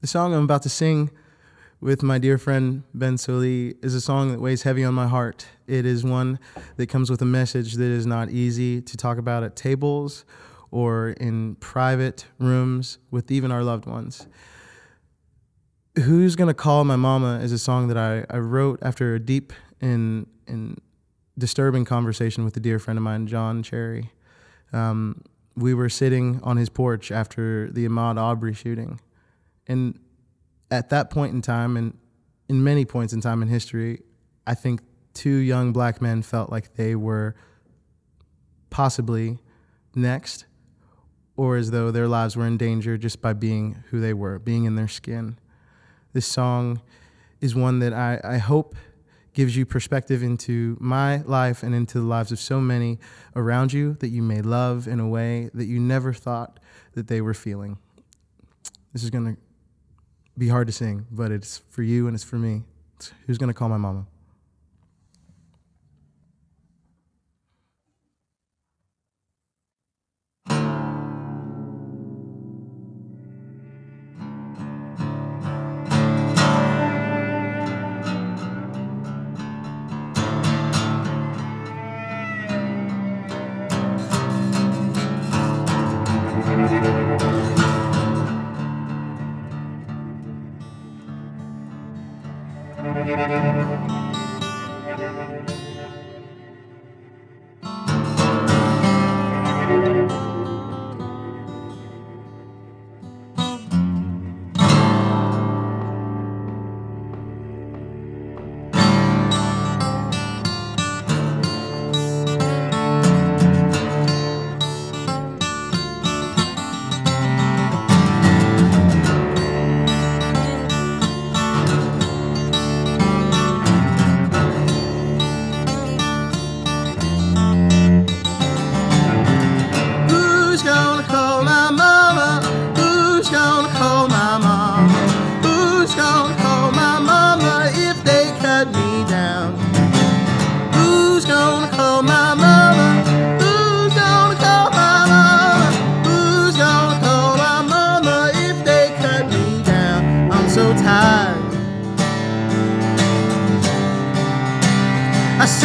The song I'm about to sing with my dear friend Ben Sollee is a song that weighs heavy on my heart. It is one that comes with a message that is not easy to talk about at tables or in private rooms with even our loved ones. Who's Gonna Call My Mama is a song that I, I wrote after a deep and, and disturbing conversation with a dear friend of mine, John Cherry. Um, we were sitting on his porch after the Ahmaud Arbery shooting. And at that point in time, and in many points in time in history, I think two young black men felt like they were possibly next, or as though their lives were in danger just by being who they were, being in their skin. This song is one that I, I hope gives you perspective into my life and into the lives of so many around you that you may love in a way that you never thought that they were feeling. This is going to be hard to sing, but it's for you and it's for me. It's who's going to call my mama? Who's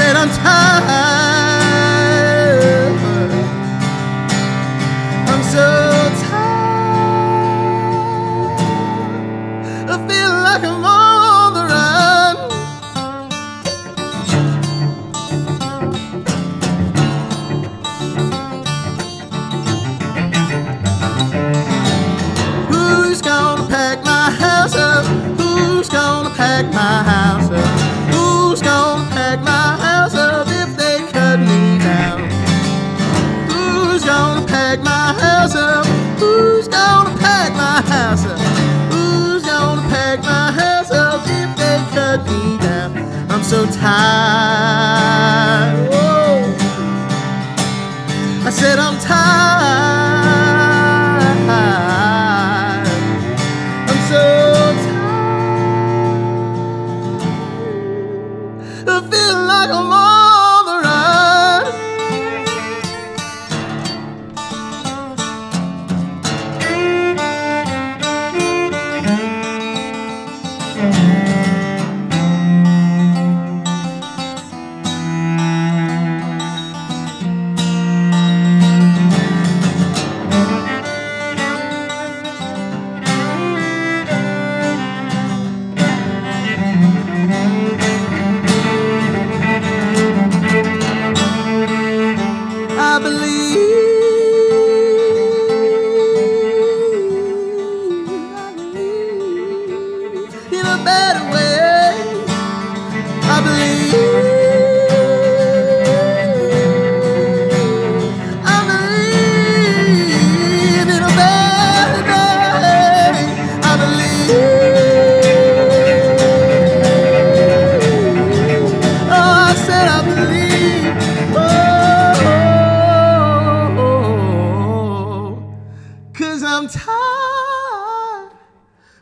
Said I'm tired. I'm so tired. I feel like I'm on the run. Who's gonna pack my house up? Who's gonna pack my house up? So tired. Whoa. I said I'm tired.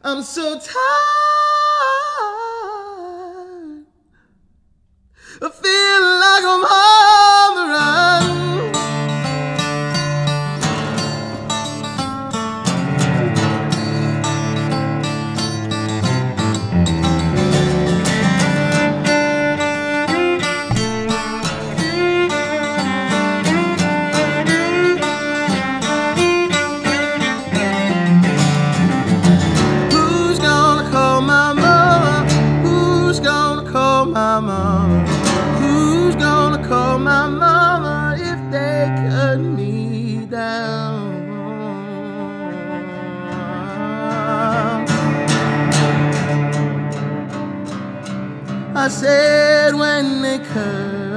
I'm so tired. mama? Who's gonna call my mama if they cut me down? I said when they cut